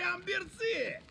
Прям берцы!